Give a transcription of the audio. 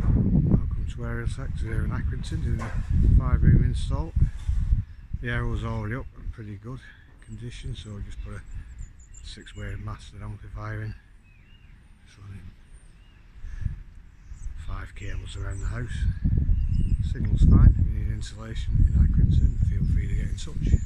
Welcome to Aerial Tek here in Accrington doing a five room install. The aerial's already up and pretty good condition so I just put a six way masthead amplifier in. Just running five cables around the house. Signal's fine, if you need insulation in Accrington feel free to get in touch.